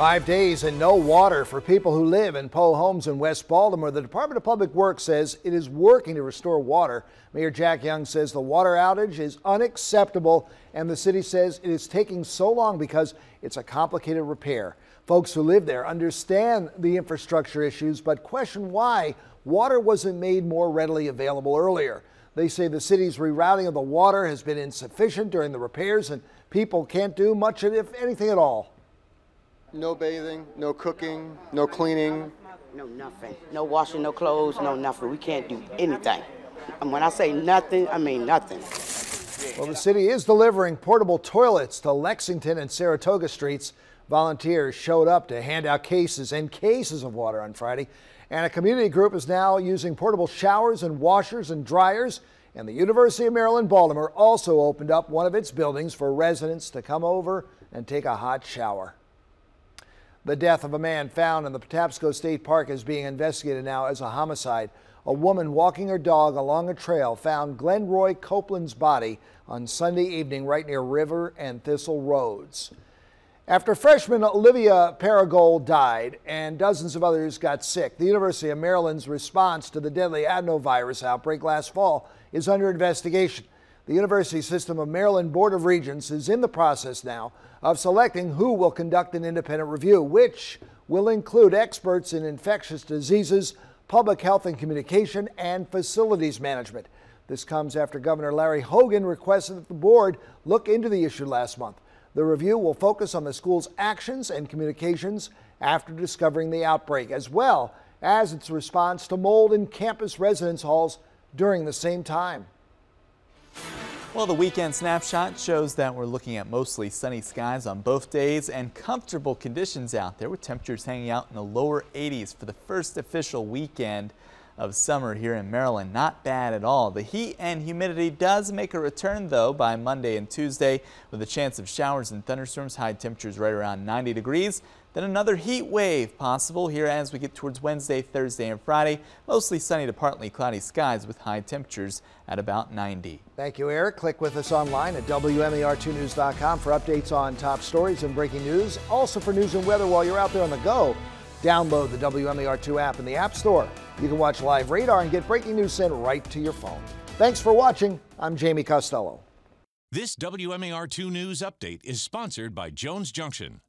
Five days and no water for people who live in Poe homes in West Baltimore. The Department of Public Works says it is working to restore water. Mayor Jack Young says the water outage is unacceptable and the city says it is taking so long because it's a complicated repair. Folks who live there understand the infrastructure issues but question why water wasn't made more readily available earlier. They say the city's rerouting of the water has been insufficient during the repairs and people can't do much, if anything at all. No bathing, no cooking, no cleaning. No nothing. No washing, no clothes, no nothing. We can't do anything. And when I say nothing, I mean nothing. Well, the city is delivering portable toilets to Lexington and Saratoga streets. Volunteers showed up to hand out cases and cases of water on Friday. And a community group is now using portable showers and washers and dryers. And the University of Maryland Baltimore also opened up one of its buildings for residents to come over and take a hot shower. The death of a man found in the Patapsco State Park is being investigated now as a homicide. A woman walking her dog along a trail found Glenroy Copeland's body on Sunday evening right near River and Thistle Roads. After freshman Olivia Paregol died and dozens of others got sick, the University of Maryland's response to the deadly adenovirus outbreak last fall is under investigation. The University System of Maryland Board of Regents is in the process now of selecting who will conduct an independent review, which will include experts in infectious diseases, public health and communication, and facilities management. This comes after Governor Larry Hogan requested that the board look into the issue last month. The review will focus on the school's actions and communications after discovering the outbreak, as well as its response to mold in campus residence halls during the same time. Well, the weekend snapshot shows that we're looking at mostly sunny skies on both days and comfortable conditions out there with temperatures hanging out in the lower 80s for the first official weekend of summer here in Maryland. Not bad at all. The heat and humidity does make a return though by Monday and Tuesday with a chance of showers and thunderstorms. High temperatures right around 90 degrees. Then another heat wave possible here as we get towards Wednesday, Thursday, and Friday. Mostly sunny to partly cloudy skies with high temperatures at about 90. Thank you, Eric. Click with us online at WMAR2News.com for updates on top stories and breaking news. Also for news and weather while you're out there on the go. Download the WMAR2 app in the App Store. You can watch live radar and get breaking news sent right to your phone. Thanks for watching. I'm Jamie Costello. This WMAR2 News Update is sponsored by Jones Junction.